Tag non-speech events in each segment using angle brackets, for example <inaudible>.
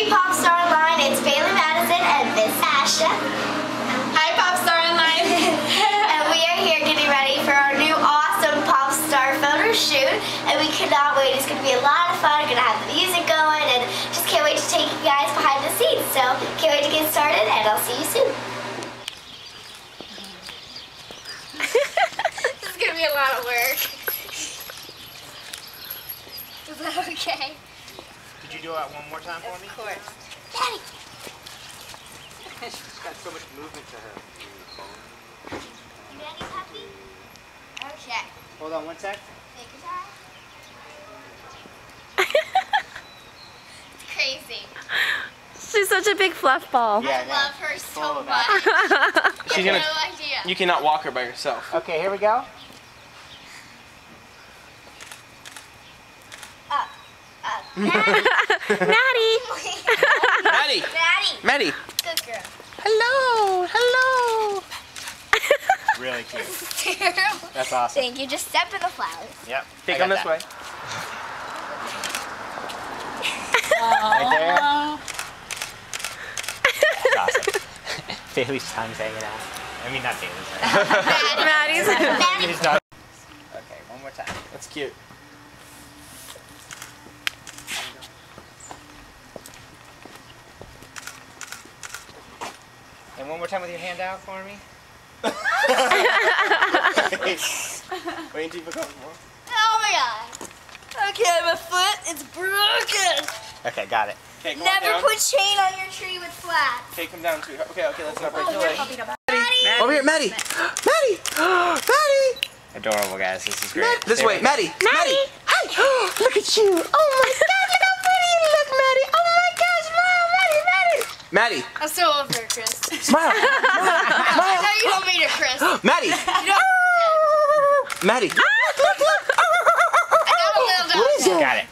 Hey Popstar Online, it's Bailee Madison and Miss Asha. Hi Popstar Online. <laughs> and we are here getting ready for our new awesome Popstar photo shoot. And we cannot wait. It's going to be a lot of fun. We're going to have the music going and just can't wait to take you guys behind the scenes. So can't wait to get started and I'll see you soon. <laughs> this is going to be a lot of work. <laughs> Is that okay? Could you do it one more time for me? Of course. Daddy! <laughs> She's got so much movement to her. Daddy's happy? Okay. Oh, Hold on one sec. Take your time. It's <laughs> crazy. She's such a big fluff ball. Yeah, I yeah. love her so much. <laughs> that. She's I gonna. have no idea. You cannot walk her by yourself. Okay, here we go. Up. Maddie! Maddie, Maddie. Good girl. Hello, hello. Really cute. Terrible. That's awesome. Thank you. Just step in the flowers. Yep. Okay, I come got this that. way. Right there. <laughs> That's awesome. <laughs> Bailee's tongue's hanging out. I mean, not Bailee's. <laughs> Right? Maddie's. Daddy! Bailee's not. Okay, one more time. That's cute. And one more time with your hand out for me. <laughs> Wait until you become more. Oh my god. Okay, my foot is broken. Okay, got it. Okay, Never put chain on your tree with flats. Okay, come down, sweetheart. Okay, okay, let's not oh, break your leg. Daddy! Over here, Maddie. Maddie. <gasps> Maddie. Adorable, guys. This is great. This way, we- Maddie. Maddie. Hi. <gasps> Look at you. Oh my God, look how pretty you look, Maddie. Oh my God, smile, Maddie, Maddie. Maddie, I'm so over it, Chris. Smile. <laughs> smile. No, you don't mean it, Chris. <gasps> Maddie. Ah. Maddie. Ah, look, look. Ah. Got a little dog. What is that? Got it.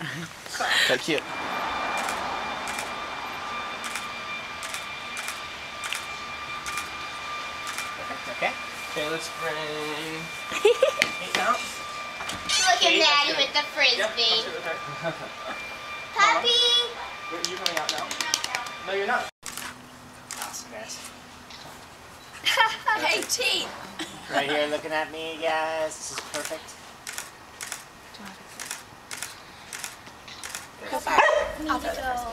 So cute. Okay. Okay, let's bring. <laughs> Eight count. Look at Okay, that's Daddy good. with the frisbee. come sit with her. <laughs> Puppy! Wait, you coming out now? No, you're not. Awesome, guys. <laughs> hey, teeth. Right here looking at me, guys. This is perfect.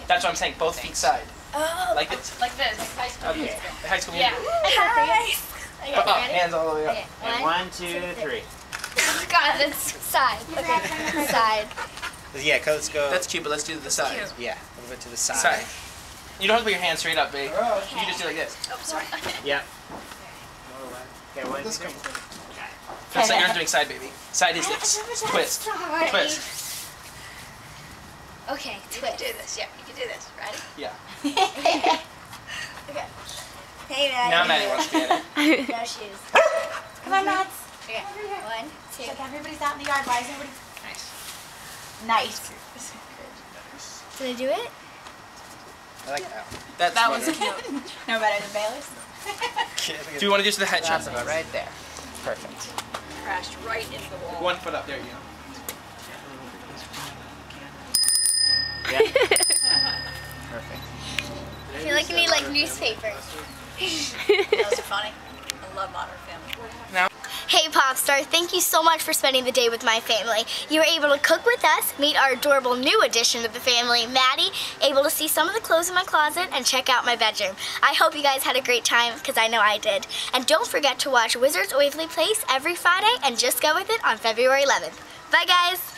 That's what I'm saying. Both feet side. Oh, Like this. Like this. High school Okay. musical. High school Yeah. musical. hi. Okay, Up, up, ready? hands all the way up. Okay, And one. one, two, three. Oh, God, that's Side. Okay, <laughs> side. Yeah, let's go. That's cute, but let's do the side. yeah, a little bit to the side. Side. You don't have to put your hands straight up, babe. You can just do like this. Oh, sorry. <laughs> Yeah. Okay, one, two, three. That's like you're not doing side, baby. Side is this. <laughs> Twist. Sorry. Twist. Okay, You can do this. Yeah, you can do this. Ready? Yeah. <laughs> Okay. Hey, Maddie. Now Maddie wants to get it. No shoes. Come on, Mads. Okay, one, two. Look, everybody's out in the yard. Why is everybody? Nice. Nice. Did I do it? I like that. That's That was <laughs> cute. no better than Bailee's. Do you want to do to the head That's about right there. Perfect. Crashed right into the wall. One foot up. There you go. Yeah. <laughs> Perfect. I feel like you need like newspaper. Those are funny. I love Modern Family. Hey Popstar, thank you so much for spending the day with my family. You were able to cook with us, meet our adorable new addition of the family, Maddie, able to see some of the clothes in my closet, and check out my bedroom. I hope you guys had a great time, because I know I did. And don't forget to watch Wizards Waverly Place every Friday, and just go with it on February 11th. Bye guys!